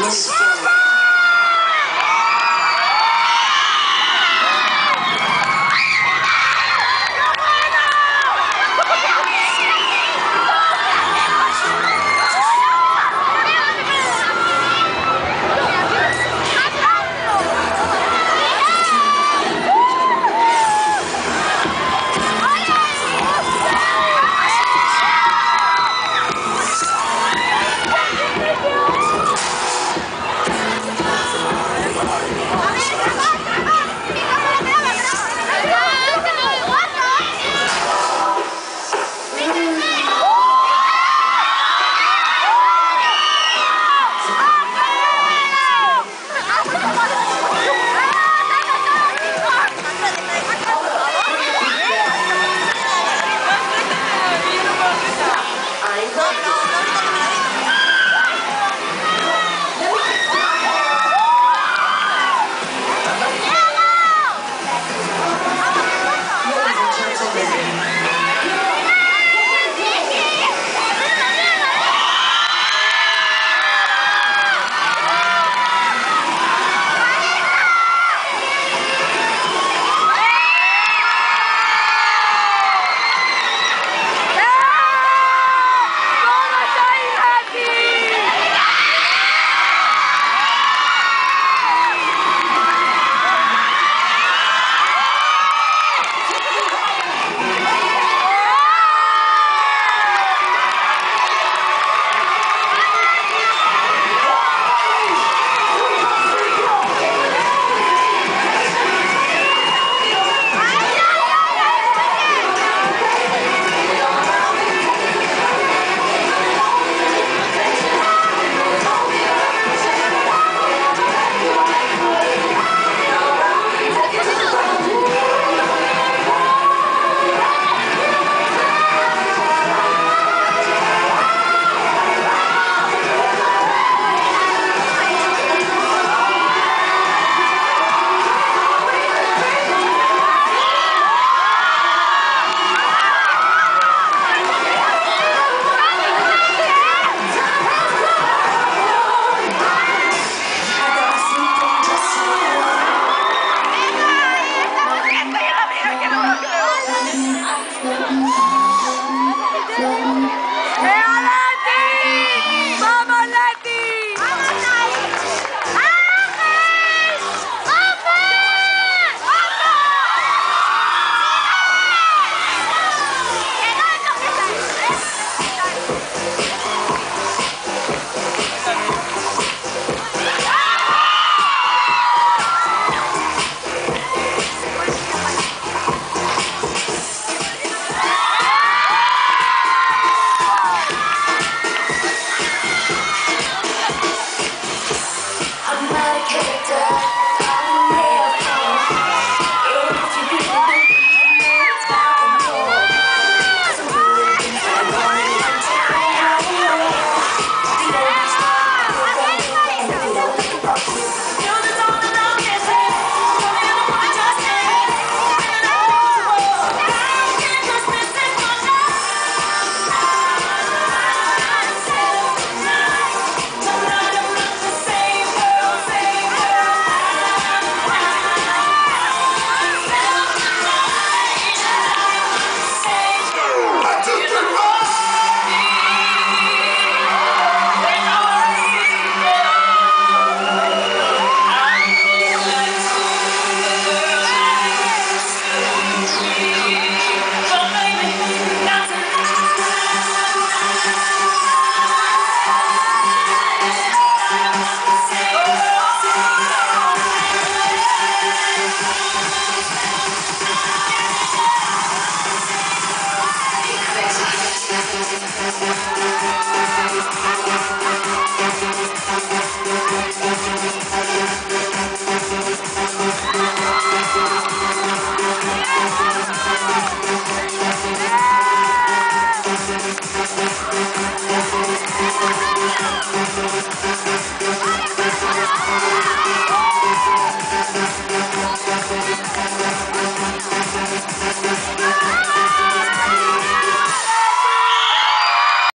Let's go.